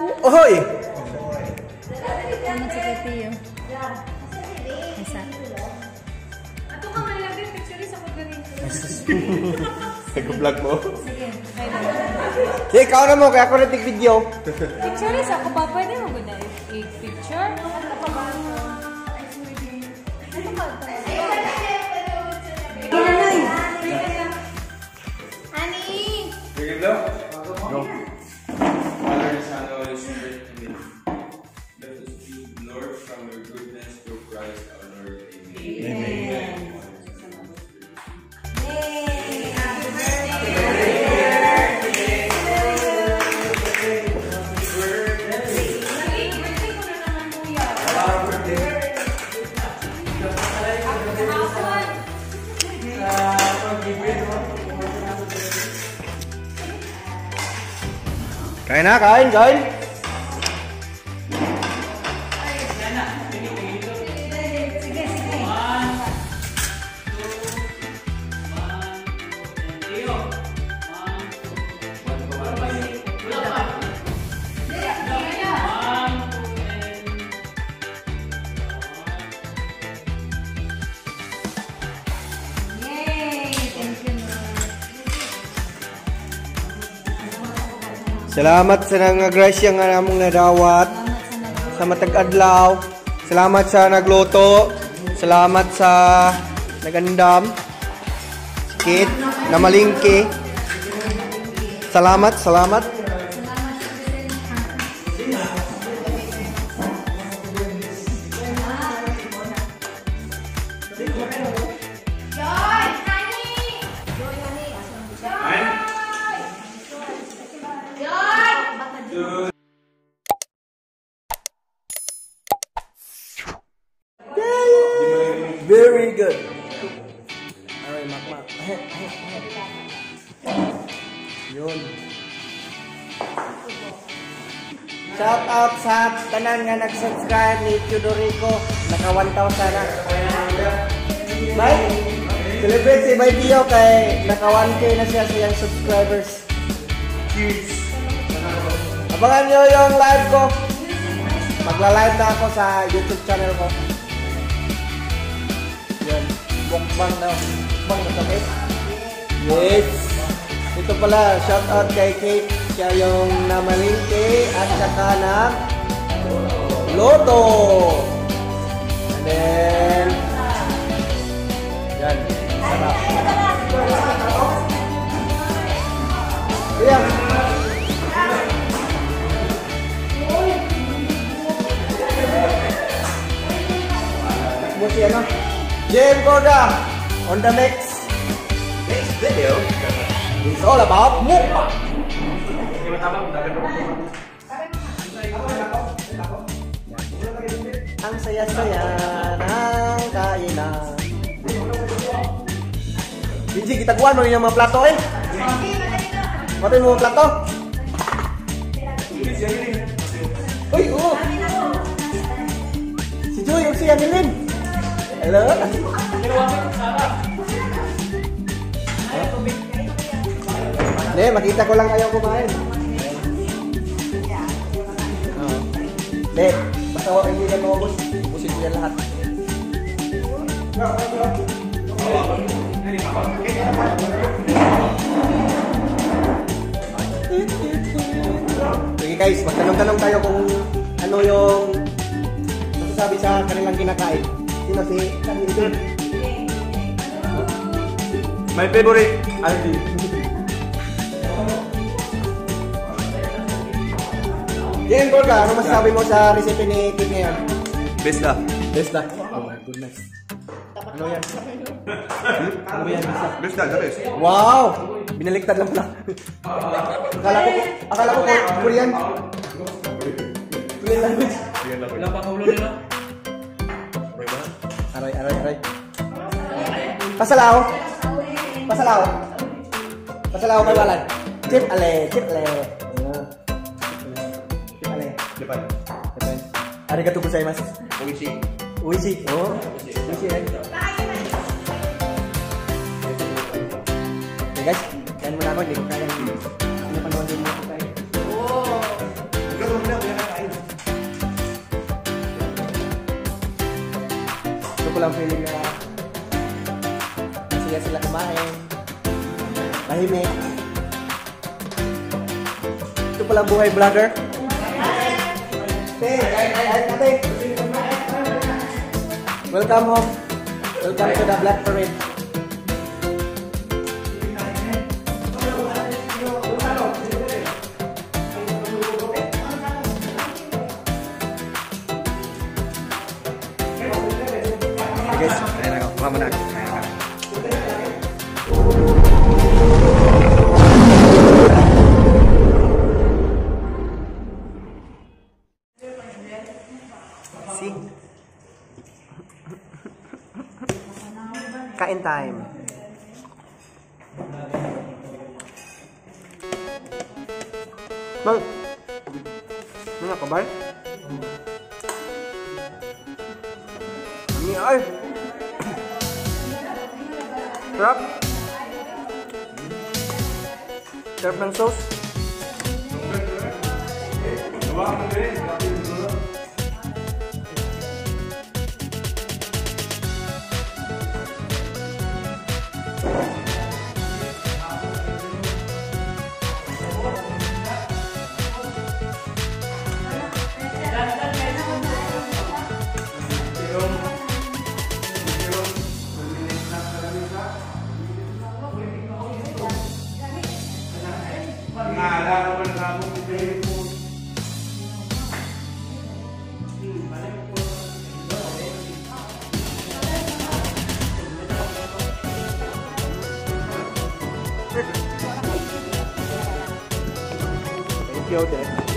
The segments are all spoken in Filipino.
Ohoy! Ano sa Tio? Isa. Ato ka man lang din, picture sa pagganito. Nag-vlog mo? Sige. Sige, ikaw na mo, kaya ako natig video. Picture is ako pa, pwede mo ganda i-picture? Ani! Kain na, kain, kain. Salamat sa nga grasya nga namong nadawat sa nag- sa matag adlaw. Salamat sa nagluto. Salamat sa nagandam. Kit na malingki. Salamat, salamat. Yun. Shout out sa tanan nga nag-subscribe ni Teodorico. Naka 1,000 na. Bye. Celebrate si Bay Tio kay naka 1K na siya sa iyang subscribers. Cheers. Abangan nyo yung live ko. Magla-live na ako sa YouTube channel ko. Yan. Mukbang na. Mukbang na kami. Yes. Ito pala, shout out kay Kate. Siya yung namalingke at saka na Loto. And then, yan. Sarap. Kuya. Mo si ano? Jem Gorda on the mix. Is all about mukbang. Ang saya-saya ng kainan. Gigi, kita kuha mo yung mga plato eh. Mati mo mga plato. Uy, oo. Si Joy, yung siya nilin. Hello? Hindi, makita ko lang kayo kumain. Hindi, basta huwag hindi yan maubos. Ubusin ko yan lahat. Sige guys, magtanong-tanong tayo kung ano yung masasabi sa kanilang kinakain. Sino si Kanito? My favorite Aldi. Jen Gorga, ano masasabi mo sa recipe ni Kit ngayon? Best na. Best na. Oh my goodness. Ano yan? Ano yan? Best na? The best. Wow! Binaliktad lang pala. akala ko, akala ko Korean. Korean language. Wala pa kaulo nila. Aray, aray, aray. Pasalaw. Pasalaw. Pasalaw kay Walan. Chip ale, chip ale. ぱり。ありがとうございます。美味しい。美味しい。お美味しい。美味しい。Okay oh. eh. guys, yan muna ako, hindi ko kaya. Ano pa naman din mo ko kaya? Oo! Ikaw mo na, wala kakain. Ito ko lang feeling na masaya sila kumain. Tahimik. Ito pala buhay, brother. Te, ay, ay, ay, ate. Welcome home. Welcome to the Black Parade. See? Kain time. Bal. Mana ka, Bal? Ini ay. Sarap. Sarap ng sauce. Thank you, Dad. Oh.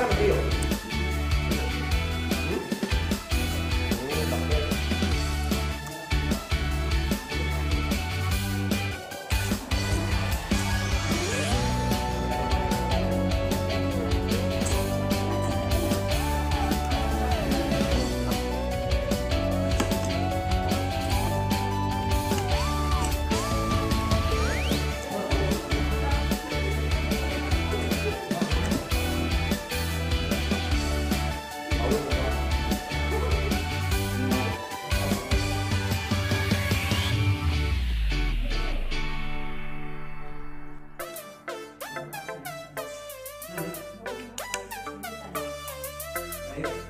have a deal. 没有。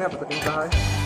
have a cái tay